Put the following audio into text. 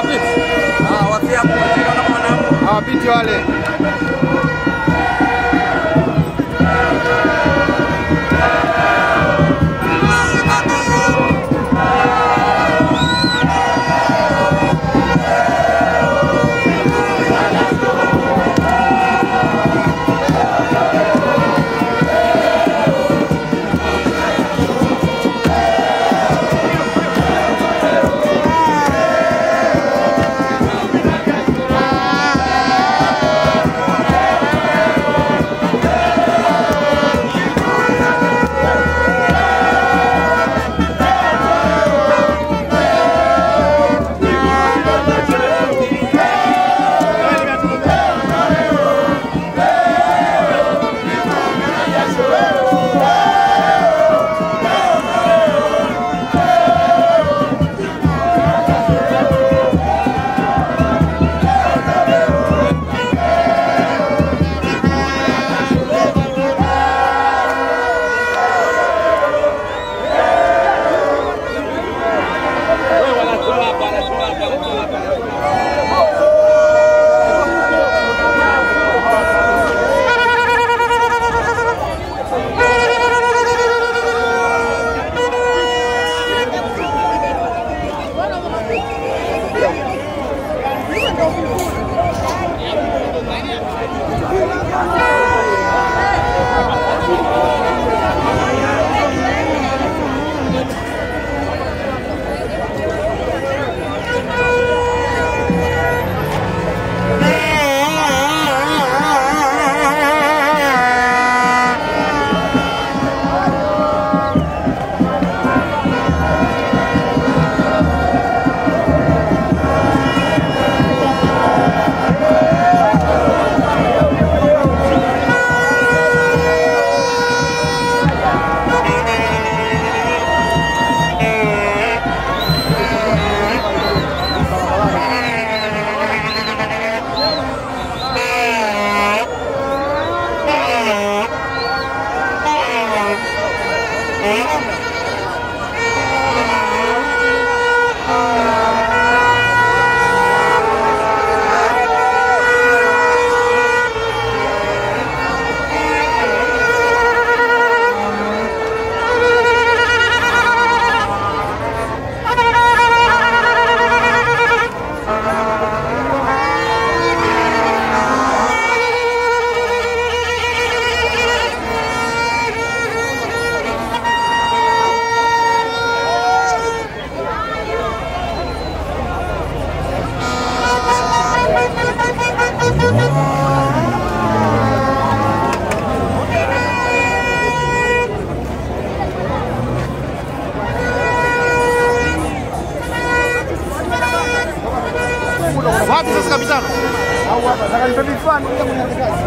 Hawapiti. Hawapiti wale. Wapi sasa kabisa? Au hapa, sasa nitoe vifaa ndio mwenye kazi.